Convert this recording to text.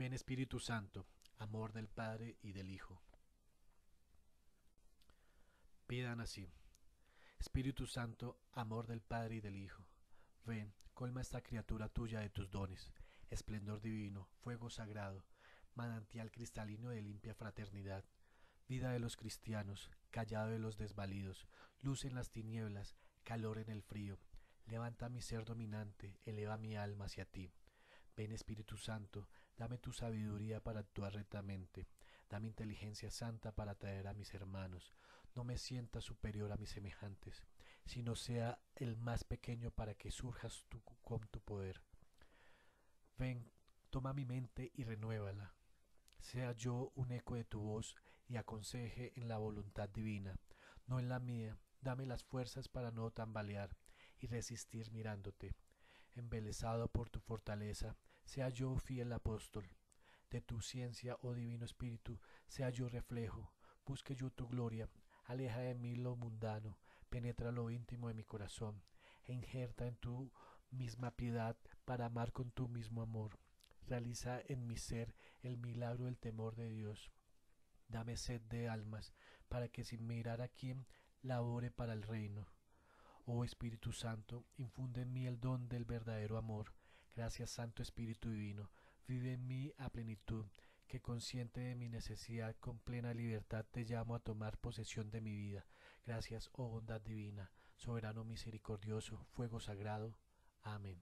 Ven Espíritu Santo, amor del Padre y del Hijo. Pidan así. Espíritu Santo, amor del Padre y del Hijo. Ven, colma esta criatura tuya de tus dones, esplendor divino, fuego sagrado, manantial cristalino de limpia fraternidad, vida de los cristianos, callado de los desvalidos, luz en las tinieblas, calor en el frío. Levanta mi ser dominante, eleva mi alma hacia ti. Ven Espíritu Santo, dame tu sabiduría para actuar rectamente, dame inteligencia santa para atraer a mis hermanos. No me sienta superior a mis semejantes, sino sea el más pequeño para que surjas tú con tu poder. Ven, toma mi mente y renuévala. Sea yo un eco de tu voz y aconseje en la voluntad divina, no en la mía. Dame las fuerzas para no tambalear y resistir mirándote. Embelesado por tu fortaleza, sea yo fiel apóstol. De tu ciencia, oh Divino Espíritu, sea yo reflejo. Busque yo tu gloria. Aleja de mí lo mundano. Penetra lo íntimo de mi corazón. E injerta en tu misma piedad para amar con tu mismo amor. Realiza en mi ser el milagro del temor de Dios. Dame sed de almas, para que sin mirar a quién labore para el reino. Oh Espíritu Santo, infunde en mí el don del verdadero amor. Gracias Santo Espíritu Divino, vive en mí a plenitud, que consciente de mi necesidad con plena libertad te llamo a tomar posesión de mi vida. Gracias, oh bondad divina, soberano misericordioso, fuego sagrado. Amén.